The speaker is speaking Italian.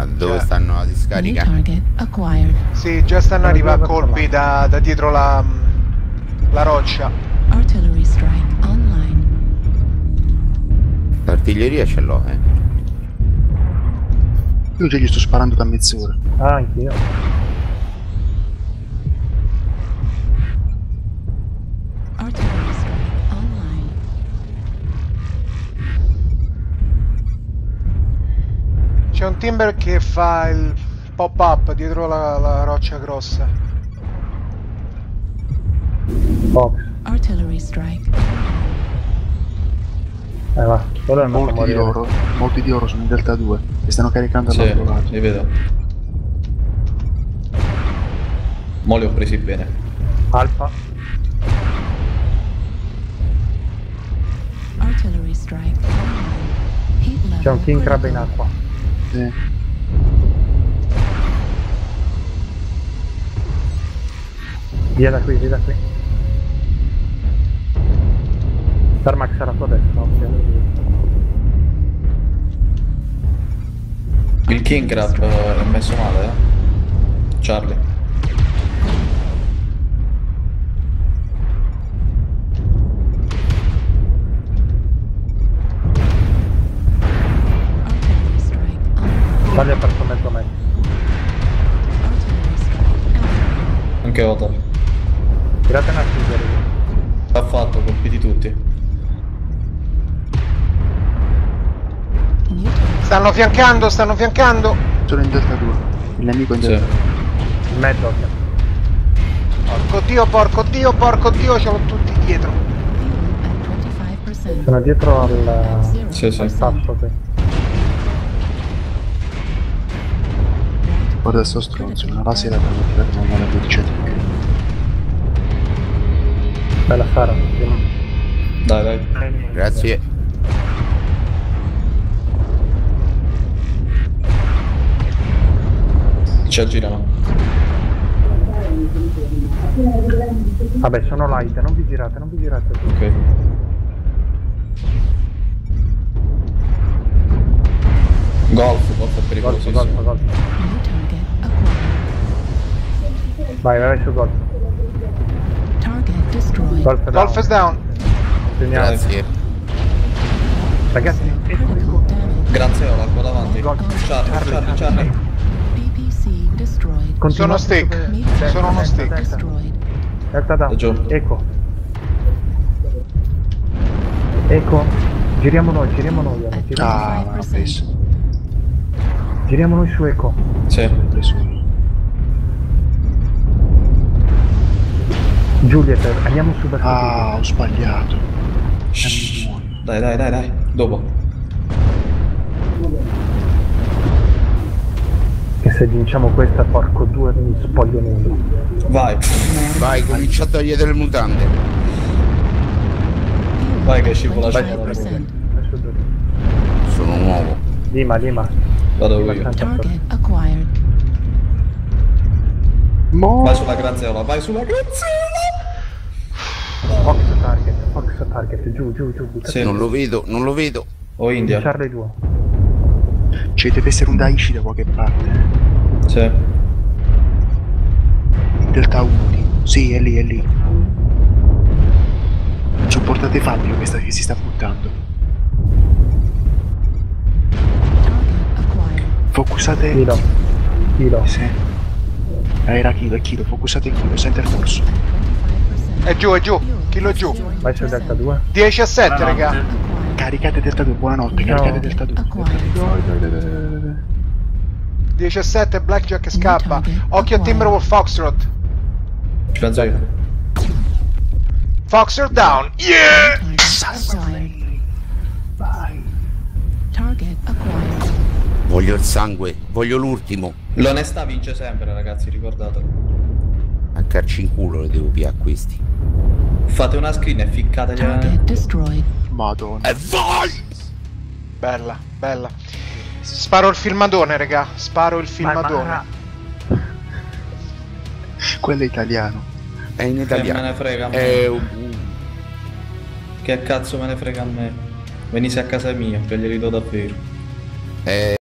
A dove Cioè, stanno la New discarica? Sì, già stanno arrivando dove colpi da, da dietro la, la roccia. Artillery strike online. L'artiglieria ce l'ho, eh. Io già gli sto sparando da mezz'ora. Ah, anch'io. C'è un timber che fa il pop-up dietro la, la roccia grossa. Fox. Artillery strike. Eh va, quello è Molti di loro, molti di loro sono in Delta 2 e stanno caricando Sì, all'altro lato. li vedo. Mo li ho presi bene. Alfa. Artillery strike. C'è un king crab in acqua. Sì. Via da qui, via da qui. Tarmax alla tua destra, ok. Il King Crab eh, è messo male, eh. Charlie. Charlie ha perso mezzo active. Anche Otar. Tirate una chiudere. L'ha fatto, colpiti tutti. Stanno fiancando, stanno fiancando. Sono in Delta 2. Il nemico è in Sì. Delta In mezzo. Porco dio, porco dio, porco dio, ce l'ho tutti dietro. Fuel at 25%. Sono dietro al, Sì, sì. al sasso qui. Guarda sto stronzo, una lasera per non tirare una mala dodicesima. Bella Sara. Dai, dai. Grazie. Ci aggirano. Vabbè, sono light, non vi girate, non vi girate. Ok. Golf, golf è Golf, pericolosissimo. golf, golf. Acquired. Vai, vai su golf. Golf down. Golf is down. Grazie. Ragazzi, ecco, Critical ecco. damage. Granzeola, qua davanti. Golf. Charlie, Charlie, Charlie. Destroyed. Continuate Sono stick. destra, Sono uno destra, stick. destra. Delta down. Giù. Eco. Eco. Giriamo noi, giriamo noi. Giriamo. Ah, ma l'ho 25%. preso. Giriamo noi su Eco. Sì. Juliet, andiamo su verso Ah, ho sbagliato. Shh. Dai, dai, dai, dai. Dopo. Che se vinciamo questa, porco due, mi spoglio nudo. Vai. Vai, comincia a togliere le mutande. Vai che scivola scivola. 25%. Vai su Juliet. Sono nuovo. Lima, Lima. Vado Lima, io. stanza attorno. Target acquired. Mo! Vai sulla granzeola, vai sulla granzeola. Fox target, Fox target, giù, giù, giù. Sì. Non lo vedo, non lo vedo. O India. Charlie 2. Cioè, deve essere un Daichi da qualche parte. Sì. In Delta 1, tipo. Sì, è lì, è lì. Supportate Fabio che, sta, che si sta buttando. Focusate. Kilo. Kilo. Sì. Eh, Era Kilo, è Kilo. Focusate Kilo, center force. 25%. È giù, è giù. Chilo giù. Vai su Delta 2. 10 a 7, raga. Caricate Delta 2, buonanotte, caricate Delta 2. Acquired. 10 a 7, Blackjack scappa. Occhio a Timberwolf Foxtrot. Ci penso io. Foxtrot down. Yeah! Target acquired. Vai. Target acquired. Voglio il sangue, voglio l'ultimo. L'onestà vince sempre, ragazzi, ricordatelo. A carci in culo le devo pigliare a questi. Fate una screen e ficcategli Target destroyed. Madonna. E vai! Bella, bella. Sparo il filmadone, raga. Sparo il filmadone. Ma- Quello è italiano. È in Che me italiano. ne frega a me. È Che cazzo me ne frega a me? Venisse a casa mia, che glieli do davvero. è